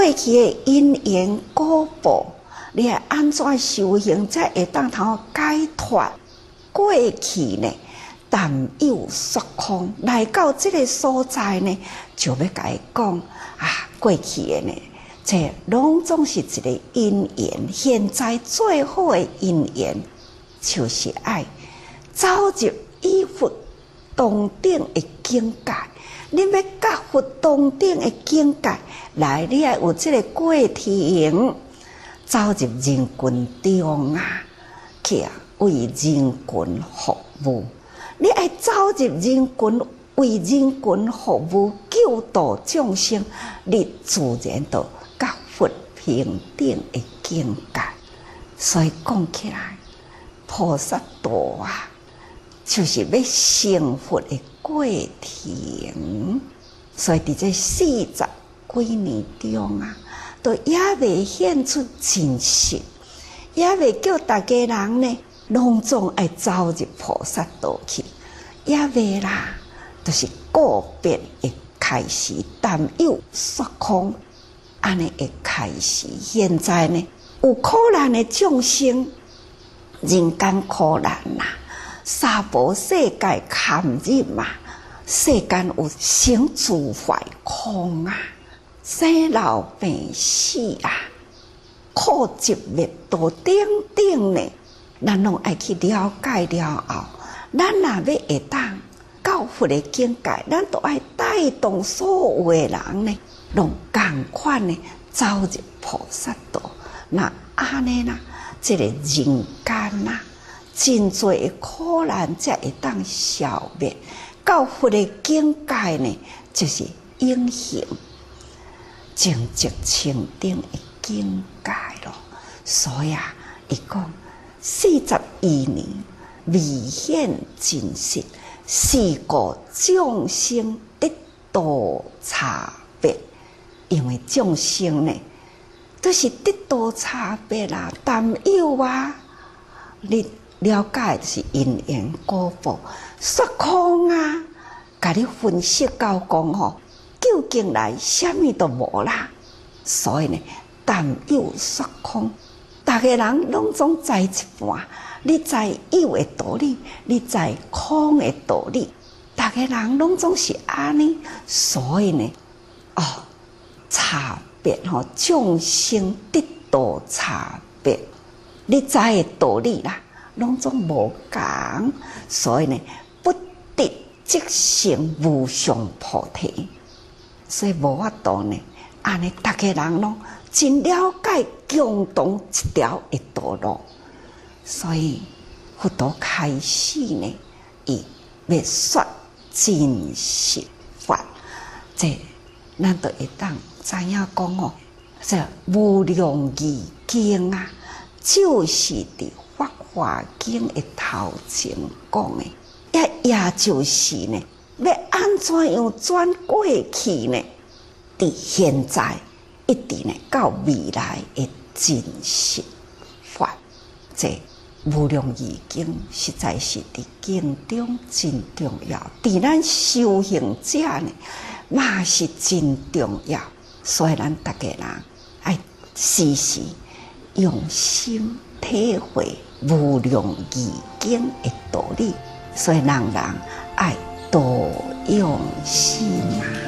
过去的因缘果报，你要安怎修行才会当头解脱？过去呢，但有虚空来到这个所在呢，就要甲伊讲啊，过去的呢，这拢总是一个因缘，现在最好的因缘就是爱走入依佛同顶的境界。你要甲佛同顶的境界来，你要有这个过程，走入人群中啊，去啊为人群服务。你爱走入人群，为人群服务，救度众生，你自然就甲佛平等的境界。所以讲起来，菩萨道啊，就是要成佛的。过程，所以伫这四十几年中啊，都也未显出真实，也未叫大家人呢，隆重爱走入菩萨道去，也未啦，都是个别会开始担忧失空，安尼会开始。现在呢，有苦难的众生，人间苦难呐。娑婆世界堪忍嘛？世间有生住坏空啊，生老病死啊，苦集灭道等等呢。咱拢爱去了解了后，咱若要会当教佛的境界，咱都爱带动所有的人呢，拢共款呢走入菩萨道。那安尼啦，这个人间呐。真多苦难才会当消灭，到佛的境界呢，就是英雄正直清定的境界咯。所以啊，伊讲四十二年未现真实，是个众生得道差别，因为众生呢都是得道差别啦，但有啊，你。了解是因缘果报，说空啊！甲你分析到讲吼，究竟来虾米都无啦。所以呢，但有说空，大家人拢总知一半。你知有的道理，你知空的道理，大家人拢总是安尼。所以呢，哦，差别吼，众生得道差别，你知的道理啦。拢总无讲，所以呢，不得即成无上菩提，所以无法度呢。安尼，大家人拢真了解共同一条一道路，所以佛陀开始呢，伊要说真实法，这咱都会当知影讲哦，这无量义经啊，就是伫。华经的头前讲的，也也就是呢，要安怎样转过去呢？伫现在一直呢，到未来的真实法，这无量义经实在是伫经中真重要。伫咱修行者呢，嘛是真重要。所以咱大家人爱时时用心体会。无量义经的道理，所以人人爱多用心啊。